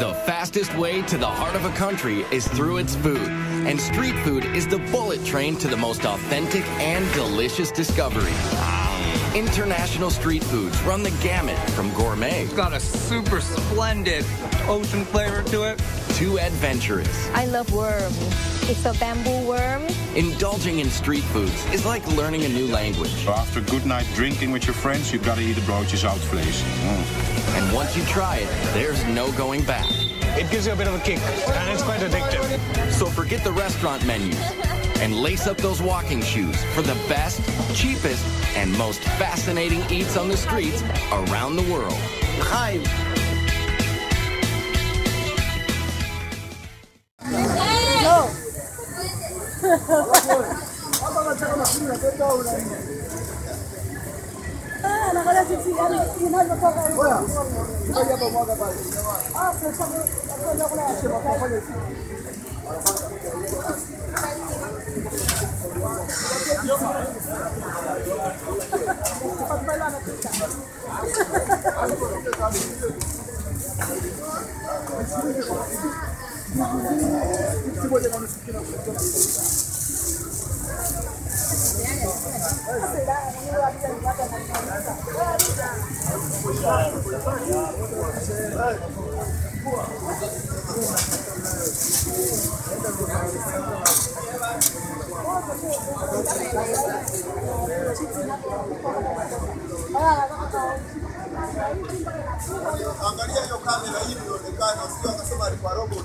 The fastest way to the heart of a country is through its food. And street food is the bullet train to the most authentic and delicious discovery. International street foods run the gamut from gourmet It's got a super splendid ocean flavor to it. to adventurous. I love worms. It's a bamboo worm. Indulging in street foods is like learning a new language. After a good night drinking with your friends, you've gotta eat a broodje zoutvlees. Mm. And once you try it, there's no going back. It gives you a bit of a kick, and it's quite addictive. So forget the restaurant menus and lace up those walking shoes for the best, cheapest, and most fascinating eats on the streets around the world. Angalia hiyo kamera hii inaonekana, sio akasema alikuwa robot.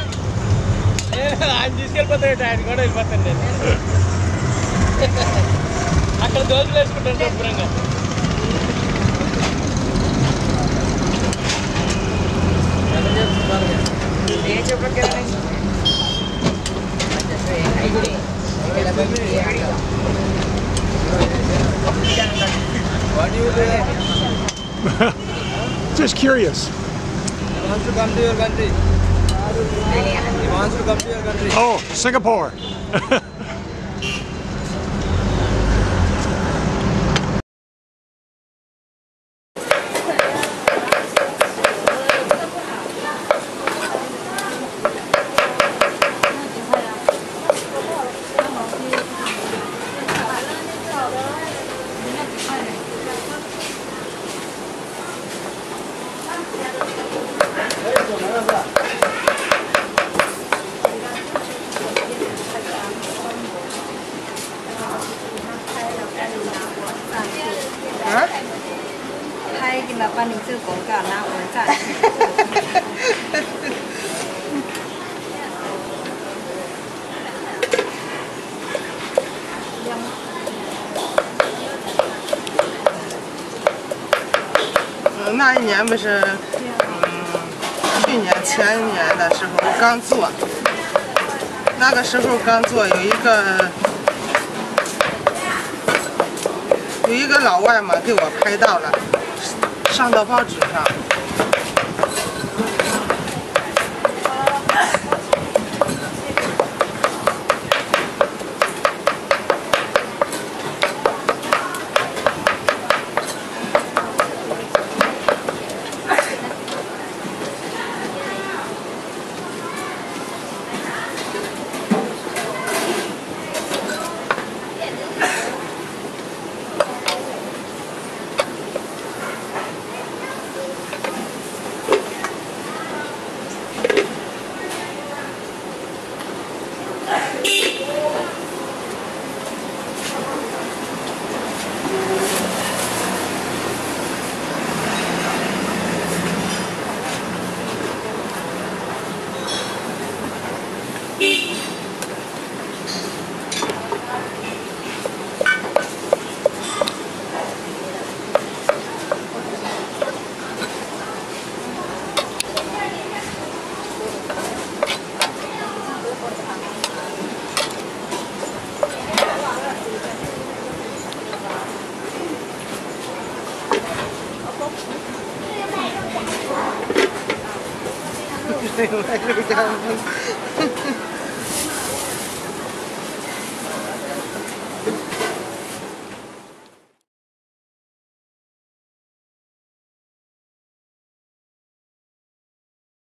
ఆయన తీసుకెళ్ళిపోతాడు ఆయన కూడా వెళ్ళిపోతాను నేను అక్కడ దోశలు వేసుకుంటాను శుభ్రంగా Just curious. He wants to come to your country. Oh, Singapore. Hay cái là ban hình sư có cả nào ở cả. 嗯那一年不是，嗯，去年前年的时候刚做，那个时候刚做，有一个有一个老外嘛给我拍到了，上到报纸上。来路加分。